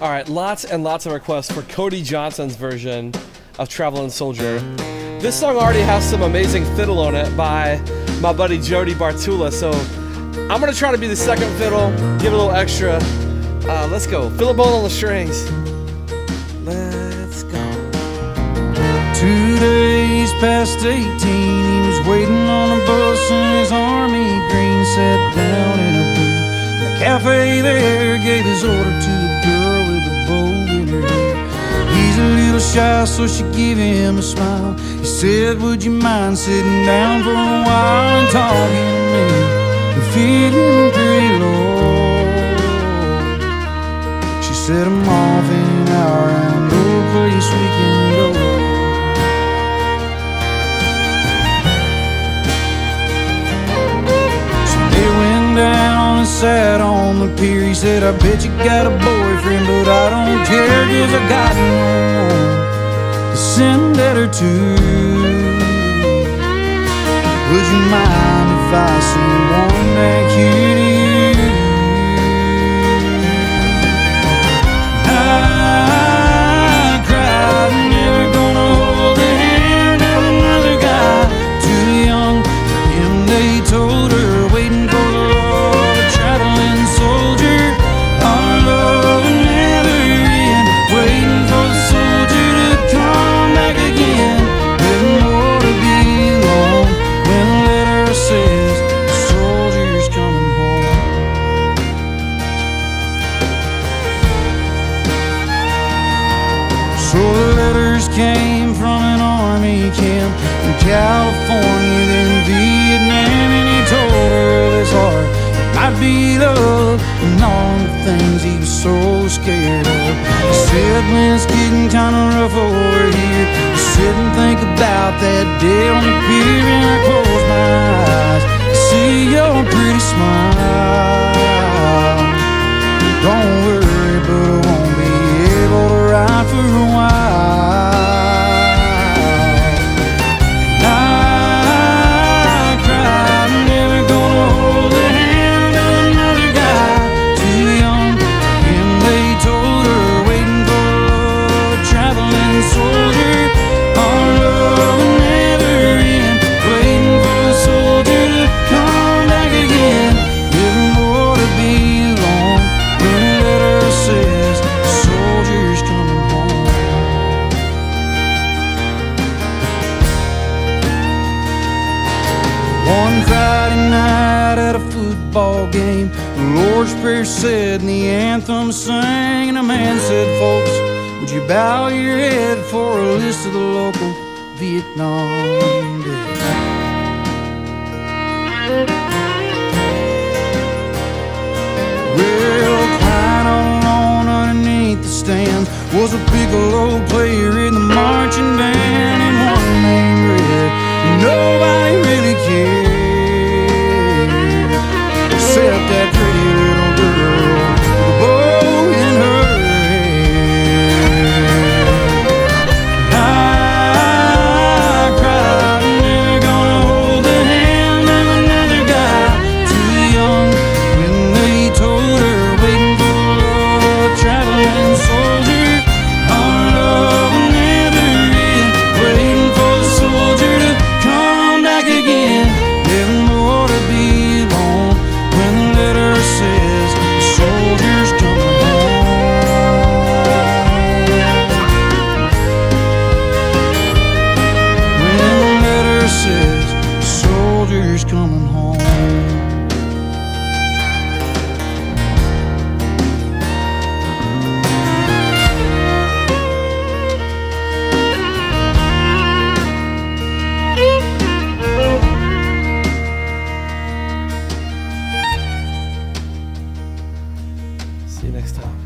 All right, lots and lots of requests for Cody Johnson's version of Traveling Soldier. This song already has some amazing fiddle on it by my buddy Jody Bartula, so I'm gonna try to be the second fiddle, give a little extra. Uh, let's go. Philip Bowen the strings. Let's go. Two days past 18, he was waiting on a bus in his army green, sat down in a booth. The cafe there gave his order to A little shy, so she gave him a smile. He said, Would you mind sitting down for a while and talking to me? Feeling pretty sat on the pier. He said, I bet you got a boyfriend, but I don't care, cause I got one to send letter to. Would you mind if I send one back here the came from an army camp in California, then Vietnam, and he told her this heart might be love and all the things he was so scared of. He said when it's getting kind of rough over here, I sit and think about that day on the pier, One Friday night at a football game, the Lord's Prayer said and the anthem sang, and a man said, Folks, would you bow your head for a list of the local Vietnam dead? Well, crying alone underneath the stands was a piccolo player in the marching band, and one name read nobody. Ele care. See you next time.